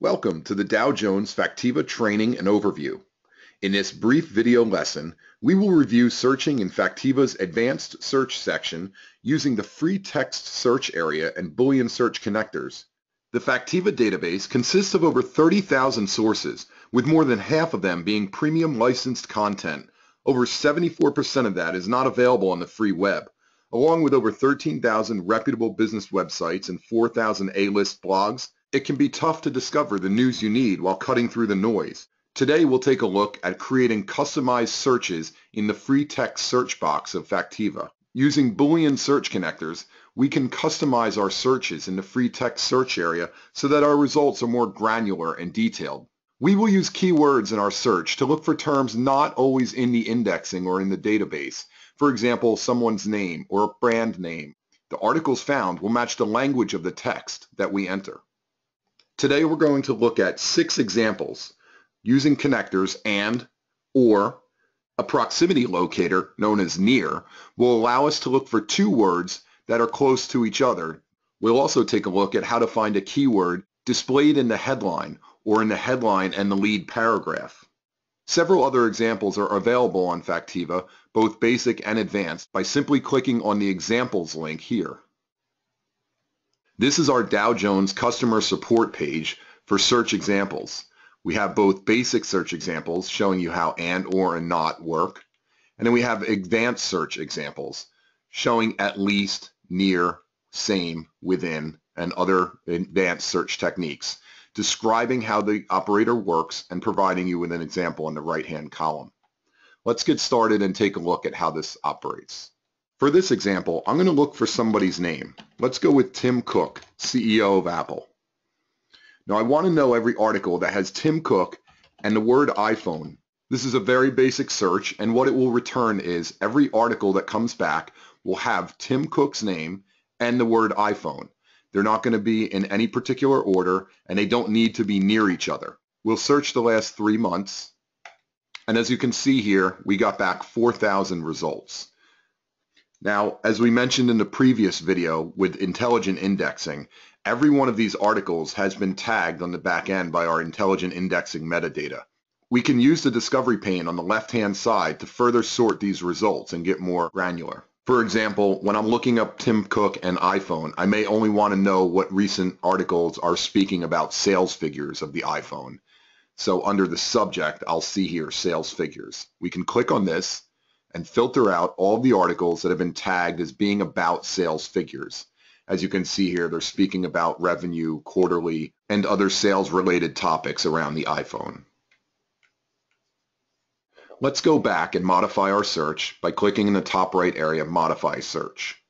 Welcome to the Dow Jones Factiva training and overview. In this brief video lesson, we will review searching in Factiva's advanced search section using the free text search area and Boolean search connectors. The Factiva database consists of over 30,000 sources, with more than half of them being premium licensed content. Over 74% of that is not available on the free web, along with over 13,000 reputable business websites and 4,000 A-list blogs it can be tough to discover the news you need while cutting through the noise. Today we'll take a look at creating customized searches in the free text search box of Factiva. Using Boolean search connectors, we can customize our searches in the free text search area so that our results are more granular and detailed. We will use keywords in our search to look for terms not always in the indexing or in the database. For example, someone's name or a brand name. The articles found will match the language of the text that we enter. Today we're going to look at six examples using connectors and or a proximity locator known as near will allow us to look for two words that are close to each other. We'll also take a look at how to find a keyword displayed in the headline or in the headline and the lead paragraph. Several other examples are available on Factiva, both basic and advanced, by simply clicking on the examples link here. This is our Dow Jones customer support page for search examples. We have both basic search examples showing you how and, or, and not work. And then we have advanced search examples showing at least, near, same, within, and other advanced search techniques, describing how the operator works and providing you with an example in the right-hand column. Let's get started and take a look at how this operates. For this example, I'm going to look for somebody's name. Let's go with Tim Cook, CEO of Apple. Now I want to know every article that has Tim Cook and the word iPhone. This is a very basic search and what it will return is every article that comes back will have Tim Cook's name and the word iPhone. They're not going to be in any particular order and they don't need to be near each other. We'll search the last three months and as you can see here we got back 4,000 results. Now, as we mentioned in the previous video with intelligent indexing, every one of these articles has been tagged on the back end by our intelligent indexing metadata. We can use the discovery pane on the left-hand side to further sort these results and get more granular. For example, when I'm looking up Tim Cook and iPhone, I may only want to know what recent articles are speaking about sales figures of the iPhone. So under the subject, I'll see here sales figures. We can click on this and filter out all the articles that have been tagged as being about sales figures. As you can see here, they're speaking about revenue, quarterly, and other sales-related topics around the iPhone. Let's go back and modify our search by clicking in the top right area, Modify Search.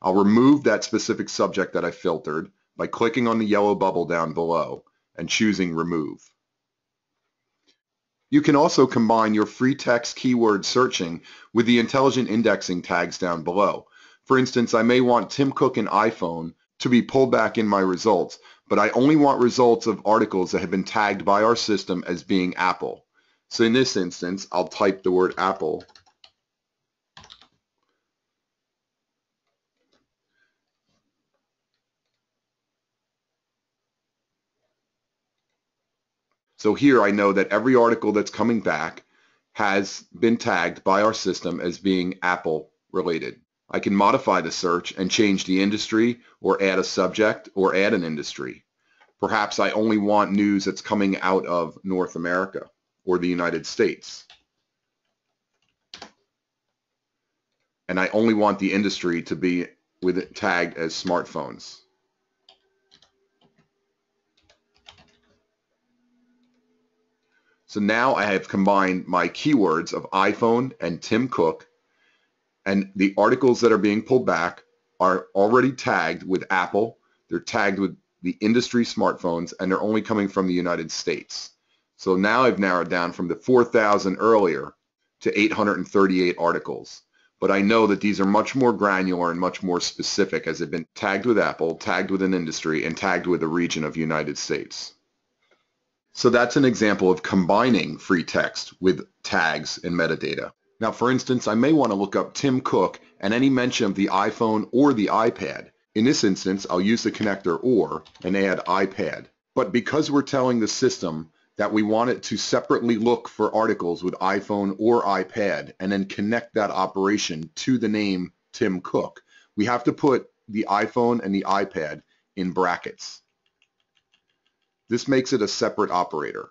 I'll remove that specific subject that I filtered by clicking on the yellow bubble down below and choosing Remove. You can also combine your free text keyword searching with the intelligent indexing tags down below. For instance, I may want Tim Cook and iPhone to be pulled back in my results, but I only want results of articles that have been tagged by our system as being Apple. So in this instance, I'll type the word Apple So here I know that every article that's coming back has been tagged by our system as being Apple related. I can modify the search and change the industry or add a subject or add an industry. Perhaps I only want news that's coming out of North America or the United States. And I only want the industry to be with it tagged as smartphones. So now I have combined my keywords of iPhone and Tim Cook and the articles that are being pulled back are already tagged with Apple. They're tagged with the industry smartphones and they're only coming from the United States. So now I've narrowed down from the 4,000 earlier to 838 articles. But I know that these are much more granular and much more specific as they've been tagged with Apple, tagged with an industry, and tagged with a region of United States. So that's an example of combining free text with tags and metadata. Now, for instance, I may want to look up Tim Cook and any mention of the iPhone or the iPad. In this instance, I'll use the connector OR and add iPad. But because we're telling the system that we want it to separately look for articles with iPhone or iPad and then connect that operation to the name Tim Cook, we have to put the iPhone and the iPad in brackets. This makes it a separate operator.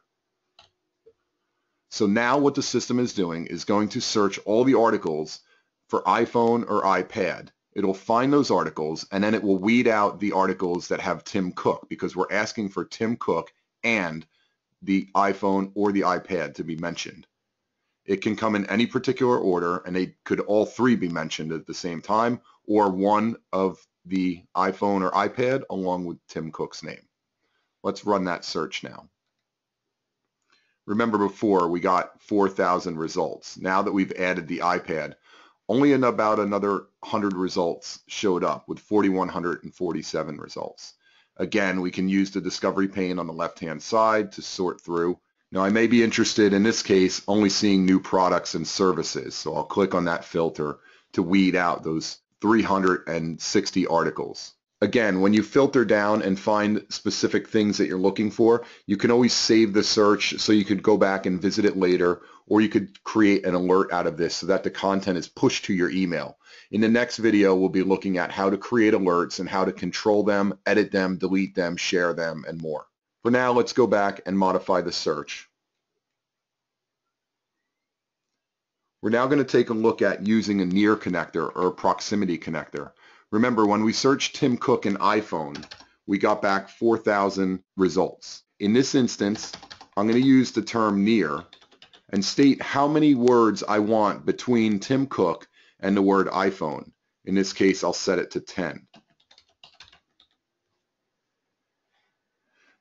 So now what the system is doing is going to search all the articles for iPhone or iPad. It'll find those articles and then it will weed out the articles that have Tim Cook because we're asking for Tim Cook and the iPhone or the iPad to be mentioned. It can come in any particular order and they could all three be mentioned at the same time or one of the iPhone or iPad along with Tim Cook's name. Let's run that search now. Remember before we got 4,000 results. Now that we've added the iPad, only in about another 100 results showed up with 4,147 results. Again, we can use the discovery pane on the left-hand side to sort through. Now I may be interested in this case only seeing new products and services. So I'll click on that filter to weed out those 360 articles again, when you filter down and find specific things that you're looking for, you can always save the search so you could go back and visit it later, or you could create an alert out of this so that the content is pushed to your email. In the next video, we'll be looking at how to create alerts and how to control them, edit them, delete them, share them, and more. For now, let's go back and modify the search. We're now going to take a look at using a near connector or a proximity connector. Remember, when we searched Tim Cook and iPhone, we got back 4,000 results. In this instance, I'm going to use the term near and state how many words I want between Tim Cook and the word iPhone. In this case, I'll set it to 10.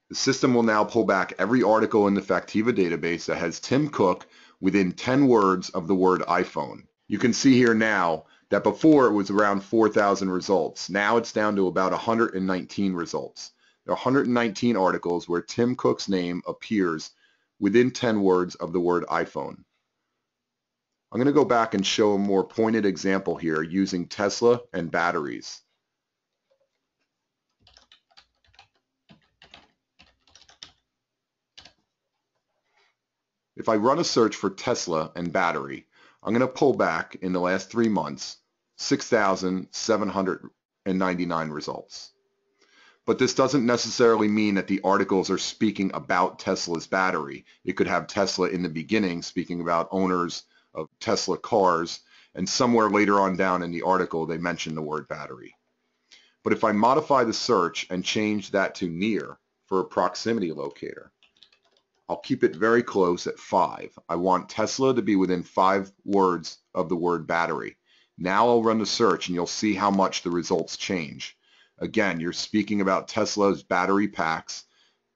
The system will now pull back every article in the Factiva database that has Tim Cook within 10 words of the word iPhone. You can see here now that before it was around 4,000 results. Now it's down to about 119 results. There are 119 articles where Tim Cook's name appears within 10 words of the word iPhone. I'm going to go back and show a more pointed example here using Tesla and batteries. If I run a search for Tesla and battery, I'm going to pull back in the last three months 6,799 results. But this doesn't necessarily mean that the articles are speaking about Tesla's battery. It could have Tesla in the beginning speaking about owners of Tesla cars, and somewhere later on down in the article they mention the word battery. But if I modify the search and change that to near for a proximity locator, I'll keep it very close at 5. I want Tesla to be within 5 words of the word battery. Now I'll run the search and you'll see how much the results change. Again, you're speaking about Tesla's battery packs,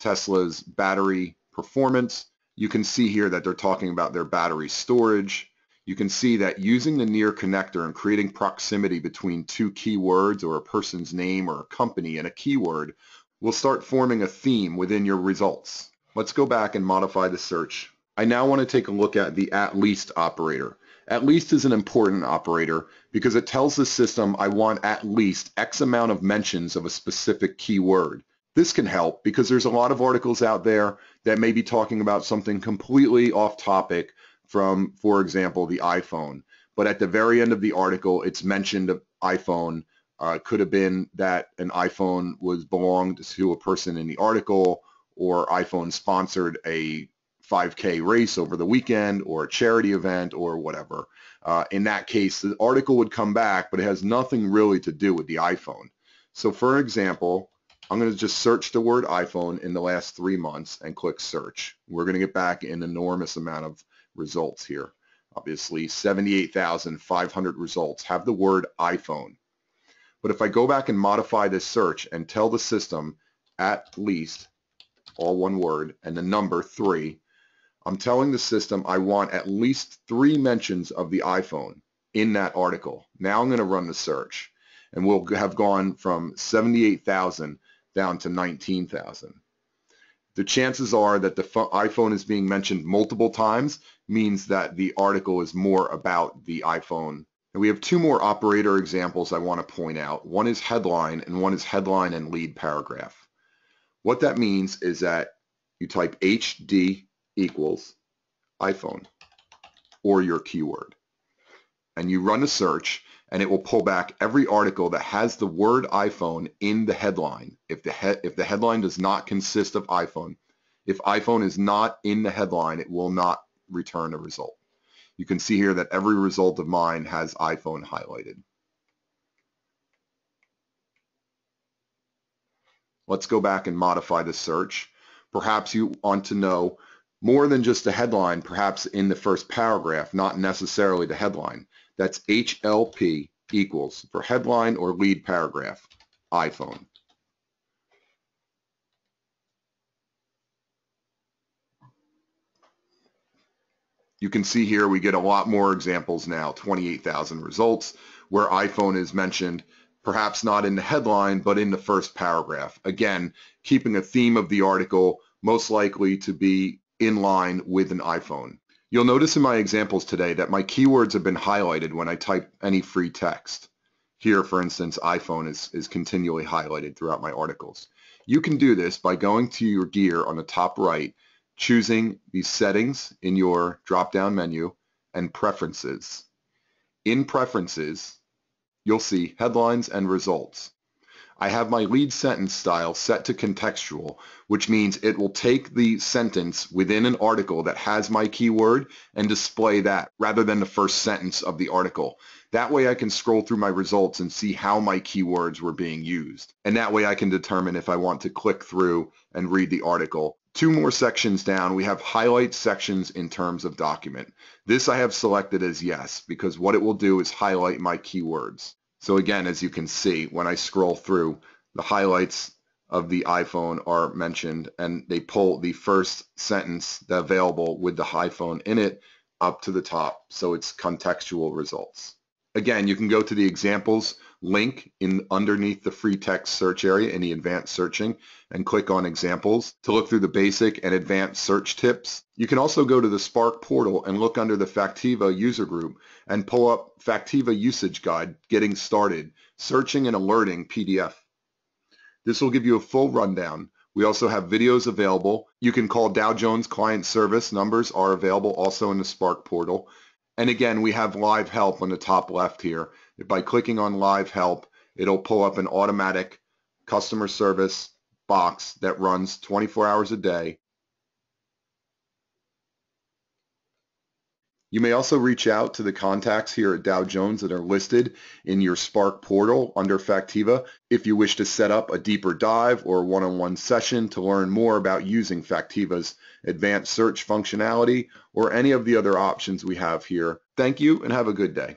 Tesla's battery performance. You can see here that they're talking about their battery storage. You can see that using the near connector and creating proximity between two keywords or a person's name or a company and a keyword will start forming a theme within your results. Let's go back and modify the search. I now want to take a look at the at least operator. At least is an important operator because it tells the system I want at least X amount of mentions of a specific keyword. This can help because there's a lot of articles out there that may be talking about something completely off topic from, for example, the iPhone. But at the very end of the article, it's mentioned iPhone. Uh, could have been that an iPhone was belonged to a person in the article or iPhone sponsored a 5K race over the weekend or a charity event or whatever. Uh, in that case, the article would come back, but it has nothing really to do with the iPhone. So for example, I'm going to just search the word iPhone in the last three months and click search. We're going to get back an enormous amount of results here. Obviously, 78,500 results have the word iPhone. But if I go back and modify this search and tell the system at least, all one word, and the number three, I'm telling the system I want at least three mentions of the iPhone in that article. Now I'm going to run the search and we'll have gone from 78,000 down to 19,000. The chances are that the iPhone is being mentioned multiple times means that the article is more about the iPhone. And we have two more operator examples I want to point out. One is headline and one is headline and lead paragraph. What that means is that you type HD equals iPhone or your keyword and you run a search and it will pull back every article that has the word iPhone in the headline. If the, he if the headline does not consist of iPhone, if iPhone is not in the headline, it will not return a result. You can see here that every result of mine has iPhone highlighted. Let's go back and modify the search. Perhaps you want to know more than just the headline, perhaps in the first paragraph, not necessarily the headline. That's HLP equals for headline or lead paragraph, iPhone. You can see here we get a lot more examples now, 28,000 results, where iPhone is mentioned, perhaps not in the headline, but in the first paragraph. Again, keeping a theme of the article, most likely to be in line with an iPhone. You'll notice in my examples today that my keywords have been highlighted when I type any free text. Here, for instance, iPhone is, is continually highlighted throughout my articles. You can do this by going to your gear on the top right, choosing the settings in your drop-down menu and preferences. In preferences, you'll see headlines and results. I have my lead sentence style set to contextual, which means it will take the sentence within an article that has my keyword and display that rather than the first sentence of the article. That way I can scroll through my results and see how my keywords were being used. And that way I can determine if I want to click through and read the article. Two more sections down, we have highlight sections in terms of document. This I have selected as yes, because what it will do is highlight my keywords. So again, as you can see, when I scroll through, the highlights of the iPhone are mentioned and they pull the first sentence available with the iPhone in it up to the top. So it's contextual results. Again, you can go to the examples link in underneath the free text search area in the advanced searching and click on examples to look through the basic and advanced search tips. You can also go to the Spark portal and look under the Factiva user group and pull up Factiva usage guide getting started searching and alerting PDF. This will give you a full rundown. We also have videos available. You can call Dow Jones client service. Numbers are available also in the Spark portal. And again, we have live help on the top left here. By clicking on live help, it'll pull up an automatic customer service box that runs 24 hours a day. You may also reach out to the contacts here at Dow Jones that are listed in your Spark portal under Factiva if you wish to set up a deeper dive or one-on-one session to learn more about using Factiva's advanced search functionality or any of the other options we have here. Thank you and have a good day.